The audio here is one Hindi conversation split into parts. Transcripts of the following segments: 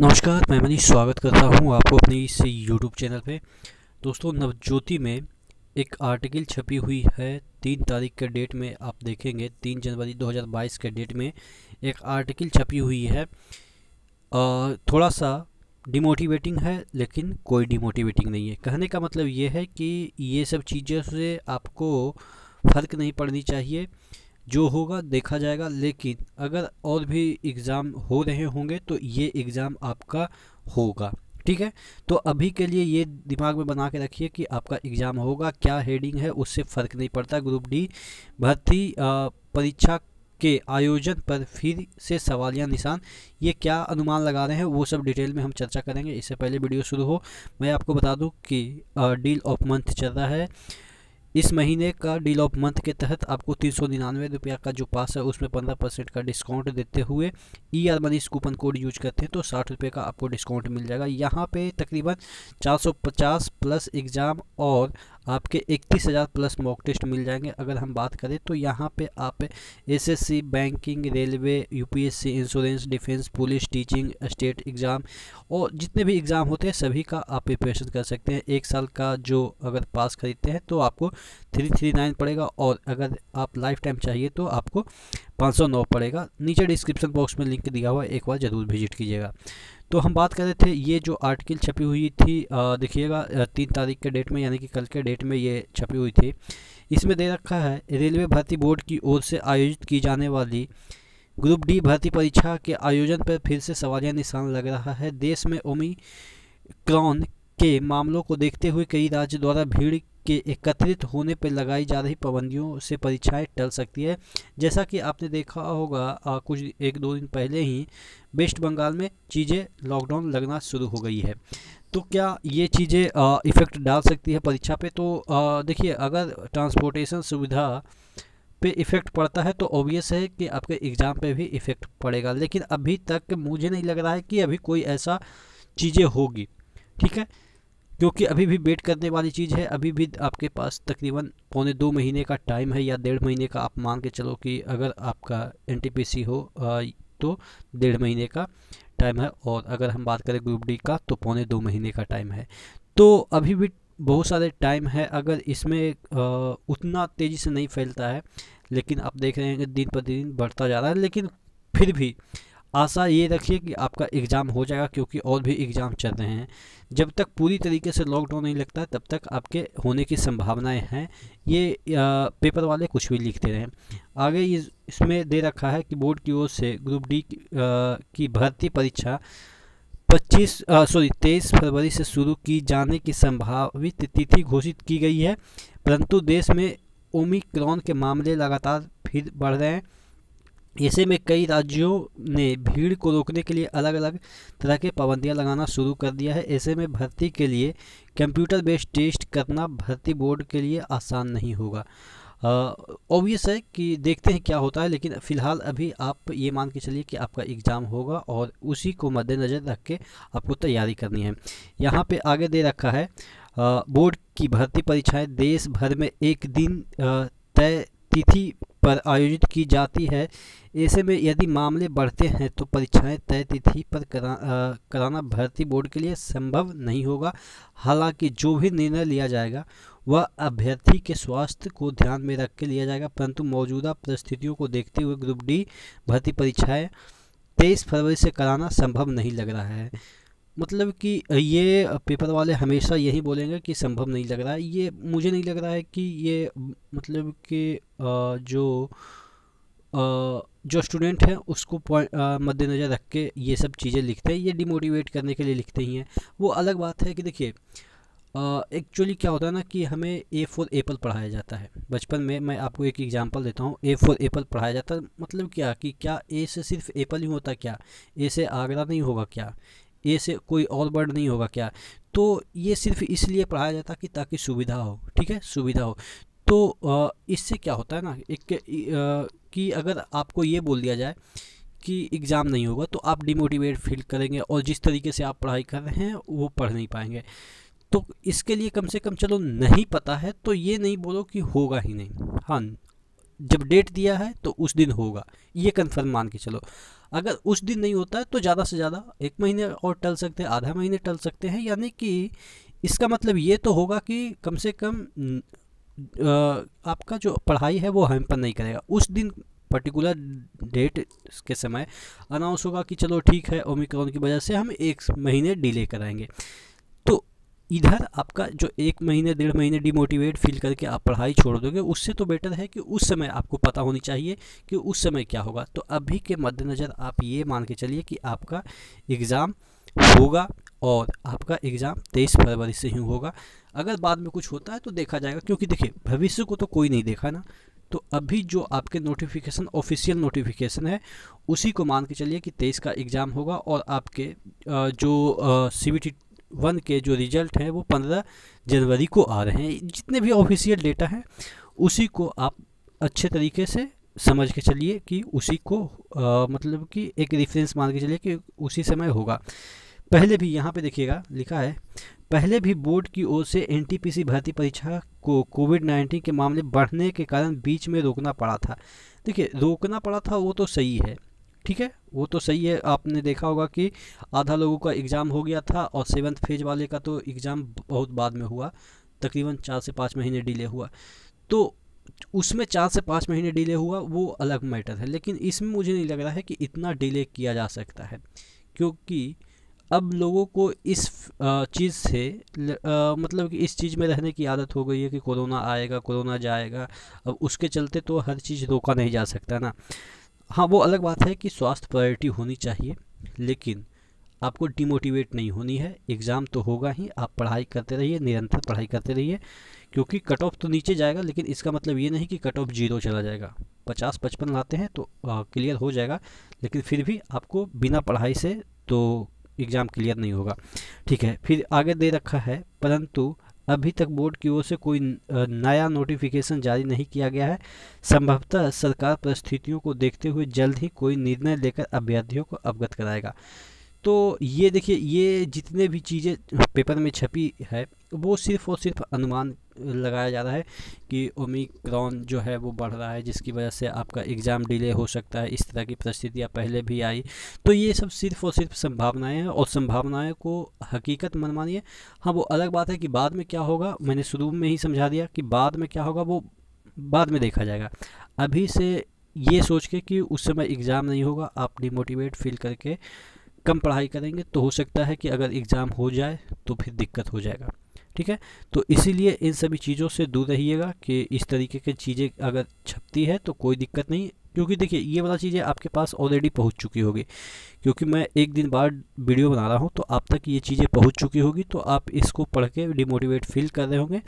नमस्कार मैं मनीष स्वागत करता हूँ आपको अपने इस यूट्यूब चैनल पे। दोस्तों नवज्योति में एक आर्टिकल छपी हुई है तीन तारीख के डेट में आप देखेंगे तीन जनवरी 2022 के डेट में एक आर्टिकल छपी हुई है। आ, थोड़ा सा डिमोटिवेटिंग है लेकिन कोई डिमोटिवेटिंग नहीं है। कहने का मतलब ये है कि ये सब चीज़ों से आपको फ़र्क नहीं पड़नी चाहिए। जो होगा देखा जाएगा, लेकिन अगर और भी एग्ज़ाम हो रहे होंगे तो ये एग्ज़ाम आपका होगा, ठीक है? तो अभी के लिए ये दिमाग में बना के रखिए कि आपका एग्ज़ाम होगा, क्या हेडिंग है, उससे फ़र्क नहीं पड़ता। ग्रुप डी, भर्ती परीक्षा के आयोजन पर फिर से सवालिया निशान। ये क्या अनुमान लगा रहे हैं, वो सब डिटेल में हम चर्चा करेंगे। इससे पहले वीडियो शुरू हो। मैं आपको बता दूँ कि डील ऑफ़ मंथ चल रहा है। इस महीने का डील ऑफ़ मंथ के तहत आपको तीन सौ निन्यानवे रुपया का जो पास है, उसमें पंद्रह परसेंट का डिस्काउंट देते हुए E R money coupon code use करते हैं तो साठ रुपये का आपको डिस्काउंट मिल जाएगा। यहाँ पे तकरीबन 450 प्लस एग्ज़ाम और आपके इकतीस हज़ार प्लस मॉक टेस्ट मिल जाएँगे। अगर हम बात करें तो यहाँ पे आप SSC banking railway UPSC insurance defence police teaching state exam और जितने भी एग्ज़ाम होते हैं, सभी का आप प्रिपरेशन कर सकते हैं। एक साल का जो अगर पास खरीदते हैं तो आपको थ्री थ्री नाइन पड़ेगा और अगर आप लाइफ टाइम चाहिए तो आपको पाँच सौ नौ पड़ेगा। नीचे डिस्क्रिप्शन बॉक्स में लिंक दिया हुआ है, एक बार ज़रूर विज़िट कीजिएगा। तो हम बात कर रहे थे, ये जो आर्टिकल छपी हुई थी देखिएगा तीन तारीख के डेट में, यानी कि कल के डेट में ये छपी हुई थी। इसमें दे रखा है, रेलवे भर्ती बोर्ड की ओर से आयोजित की जाने वाली ग्रुप डी भर्ती परीक्षा के आयोजन पर फिर से सवालिया निशान लग रहा है। देश में ओमी क्रॉन के मामलों को देखते हुए कई राज्य द्वारा भीड़ के एकत्रित होने पर लगाई जा रही पाबंदियों से परीक्षाएँ टल सकती है। जैसा कि आपने देखा होगा आ, कुछ एक दो दिन पहले ही वेस्ट बंगाल में चीज़ें लॉकडाउन लगना शुरू हो गई है। तो क्या ये चीज़ें इफ़ेक्ट डाल सकती है परीक्षा पे? तो देखिए अगर ट्रांसपोर्टेशन सुविधा पे इफ़ेक्ट पड़ता है तो ऑब्वियस है कि आपके एग्ज़ाम पे भी इफ़ेक्ट पड़ेगा। लेकिन अभी तक मुझे नहीं लग रहा है कि अभी कोई ऐसा चीज़ें होगी। ठीक है? क्योंकि अभी भी वेट करने वाली चीज़ है, अभी भी आपके पास तकरीबन पौने दो महीने का टाइम है या डेढ़ महीने का, आप मान के चलो कि अगर आपका एनटीपीसी हो तो डेढ़ महीने का टाइम है और अगर हम बात करें ग्रुप डी का तो पौने दो महीने का टाइम है। तो अभी भी बहुत सारे टाइम है, अगर इसमें उतना तेज़ी से नहीं फैलता है, लेकिन आप देख रहे हैं कि दिन प्रतिदिन बढ़ता जा रहा है, लेकिन फिर भी आशा ये रखिए कि आपका एग्ज़ाम हो जाएगा, क्योंकि और भी एग्ज़ाम चल रहे हैं। जब तक पूरी तरीके से लॉकडाउन नहीं लगता, तब तक आपके होने की संभावनाएँ हैं। ये पेपर वाले कुछ भी लिखते रहें। आगे ये इसमें दे रखा है कि बोर्ड की ओर से ग्रुप डी की भर्ती परीक्षा 25 सॉरी 23 फरवरी से शुरू की जाने की संभावित तिथि घोषित की गई है। परंतु देश में ओमिक्रॉन के मामले लगातार फिर बढ़ रहे हैं। ऐसे में कई राज्यों ने भीड़ को रोकने के लिए अलग अलग तरह के पाबंदियाँ लगाना शुरू कर दिया है। ऐसे में भर्ती के लिए कंप्यूटर बेस्ड टेस्ट करना भर्ती बोर्ड के लिए आसान नहीं होगा। ऑब्वियस है कि देखते हैं क्या होता है, लेकिन फ़िलहाल अभी आप ये मान के चलिए कि आपका एग्ज़ाम होगा और उसी को मद्देनज़र रख के आपको तैयारी करनी है। यहाँ पे आगे दे रखा है बोर्ड की भर्ती परीक्षाएँ देश भर में एक दिन तय तिथि पर आयोजित की जाती है। ऐसे में यदि मामले बढ़ते हैं तो परीक्षाएँ तय तिथि पर करा, आ, कराना भर्ती बोर्ड के लिए संभव नहीं होगा। हालाँकि जो भी निर्णय लिया जाएगा वह अभ्यर्थी के स्वास्थ्य को ध्यान में रख के लिया जाएगा परंतु मौजूदा परिस्थितियों को देखते हुए ग्रुप डी भर्ती परीक्षाएँ तेईस फरवरी से कराना संभव नहीं लग रहा है। मतलब कि ये पेपर वाले हमेशा यही बोलेंगे कि संभव नहीं लग रहा है। ये मुझे नहीं लग रहा है कि ये मतलब कि जो जो स्टूडेंट हैं उसको मद्देनज़र रख के ये सब चीज़ें लिखते हैं, ये डिमोटिवेट करने के लिए लिखते ही हैं। वो अलग बात है कि देखिए एक्चुअली क्या होता है ना कि हमें ए फॉर एप्पल पढ़ाया जाता है। बचपन में मैं आपको एक एग्जांपल देता हूँ। ए फॉर एप्पल पढ़ाया जाता है मतलब क्या कि क्या ए से सिर्फ़ एप्पल ही होता क्या? ए से आगरा नहीं होगा क्या? ए से कोई और वर्ड नहीं होगा क्या? तो ये सिर्फ़ इसलिए पढ़ाया जाता कि ताकि सुविधा हो, ठीक है? सुविधा हो। तो इससे क्या होता है ना, एक कि अगर आपको ये बोल दिया जाए कि एग्ज़ाम नहीं होगा तो आप डिमोटिवेट फील करेंगे और जिस तरीके से आप पढ़ाई कर रहे हैं, वो पढ़ नहीं पाएँगे। तो इसके लिए कम से कम, चलो, नहीं पता है तो ये नहीं बोलो कि होगा ही नहीं। हाँ जब डेट दिया है तो उस दिन होगा। ये कन्फर्म मान के चलो। अगर उस दिन नहीं होता है तो ज़्यादा से ज़्यादा एक महीने और टल सकते हैं, आधा महीने टल सकते हैं। यानी कि इसका मतलब ये तो होगा कि कम से कम आपका जो पढ़ाई है, वो हम पर नहीं करेगा। उस दिन पर्टिकुलर डेट के समय अनाउंस होगा कि चलो ठीक है ओमिक्रॉन की वजह से हम एक महीने डिले कराएँगे। इधर आपका जो एक महीने, डेढ़ महीने डिमोटिवेट फील करके आप पढ़ाई छोड़ दोगे, उससे तो बेटर है कि उस समय आपको पता होनी चाहिए कि उस समय क्या होगा। तो अभी के मद्देनज़र आप ये मान के चलिए कि आपका एग्ज़ाम होगा और आपका एग्ज़ाम तेईस फरवरी से ही होगा। अगर बाद में कुछ होता है तो देखा जाएगा, क्योंकि देखिए, भविष्य को तो कोई नहीं देखा ना। तो अभी जो आपके नोटिफिकेशन ऑफिशियल नोटिफिकेशन है, उसी को मान के चलिए कि तेईस का एग्ज़ाम होगा और आपके जो सी बी वन के जो रिज़ल्ट हैं वो पंद्रह जनवरी को आ रहे हैं। जितने भी ऑफिशियल डेटा हैं उसी को आप अच्छे तरीके से समझ के चलिए कि उसी को आ, मतलब कि एक रेफरेंस मान के चलिए कि उसी समय होगा। पहले भी यहाँ पे देखिएगा लिखा है पहले भी बोर्ड की ओर से एनटीपीसी भर्ती परीक्षा को कोविड 19 के मामले बढ़ने के कारण बीच में रोकना पड़ा था। देखिए रोकना पड़ा था वो तो सही है ठीक है? वो तो सही है। आपने देखा होगा कि आधा लोगों का एग्ज़ाम हो गया था और सेवन्थ फ़ेज़ वाले का तो एग्ज़ाम बहुत बाद में हुआ। तकरीबन चार से पाँच महीने डिले हुआ। तो उसमें चार से पाँच महीने डिले हुआ, वो अलग मैटर है। लेकिन इसमें मुझे नहीं लग रहा है कि इतना डिले किया जा सकता है। क्योंकि अब लोगों को इस चीज़ से मतलब कि इस चीज़ में रहने की आदत हो गई है कि कोरोना आएगा, कोरोना जाएगा। अब उसके चलते तो हर चीज़ रोका नहीं जा सकता ना। हाँ वो अलग बात है कि स्वास्थ्य प्रायोरिटी होनी चाहिए, लेकिन आपको डिमोटिवेट नहीं होनी है। एग्ज़ाम तो होगा ही, आप पढ़ाई करते रहिए, निरंतर पढ़ाई करते रहिए, क्योंकि कट ऑफ़ तो नीचे जाएगा, लेकिन इसका मतलब ये नहीं कि कट ऑफ़ ज़ीरो चला जाएगा। पचास पचपन लाते हैं तो क्लियर हो जाएगा, लेकिन फिर भी आपको बिना पढ़ाई से तो एग्ज़ाम क्लियर नहीं होगा। ठीक है, फिर आगे दे रखा है, परंतु अभी तक बोर्ड की ओर से कोई नया नोटिफिकेशन जारी नहीं किया गया है। संभवतः सरकार परिस्थितियों को देखते हुए जल्द ही कोई निर्णय लेकर अभ्यर्थियों को अवगत कराएगा। तो ये देखिए, ये जितने भी चीज़ें पेपर में छपी है वो सिर्फ़ और सिर्फ़ अनुमान लगाया जा रहा है कि ओमिक्रॉन जो है वो बढ़ रहा है, जिसकी वजह से आपका एग्ज़ाम डिले हो सकता है, इस तरह की परिस्थितियाँ पहले भी आई। तो ये सब सिर्फ़ और सिर्फ़ संभावनाएँ हैं और संभावनाएँ को हकीकत मन मानिए हाँ वो अलग बात है कि बाद में क्या होगा, मैंने शुरू में ही समझा दिया कि बाद में क्या होगा, वो बाद में देखा जाएगा। अभी से ये सोच के कि उस समय एग्ज़ाम नहीं होगा, आप डिमोटिवेट फील करके कम पढ़ाई करेंगे तो हो सकता है कि अगर एग्ज़ाम हो जाए तो फिर दिक्कत हो जाएगा। ठीक है? तो इसीलिए इन सभी चीज़ों से दूर रहिएगा कि इस तरीके की चीज़ें अगर छपती है तो कोई दिक्कत नहीं, क्योंकि देखिए, ये वाला चीज़ें आपके पास ऑलरेडी पहुँच चुकी होगी। क्योंकि मैं एक दिन बाद वीडियो बना रहा हूँ तो आप तक ये चीज़ें पहुँच चुकी होगी तो आप इसको पढ़ के डिमोटिवेट फील कर रहे होंगे।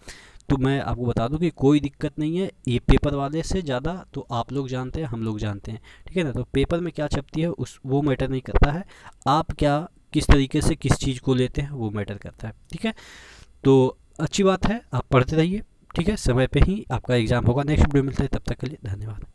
तो मैं आपको बता दूँ कि कोई दिक्कत नहीं है, ये पेपर वाले से ज़्यादा तो आप लोग जानते हैं, हम लोग जानते हैं, ठीक है ना? तो पेपर में क्या छपती है, उस, वो मैटर नहीं करता है। आप क्या, किस तरीके से किस चीज़ को लेते हैं, वो मैटर करता है, ठीक है? तो अच्छी बात है, आप पढ़ते रहिए, ठीक है? समय पे ही आपका एग्ज़ाम होगा। नेक्स्ट वीडियो मिलता है, तब तक के लिए धन्यवाद।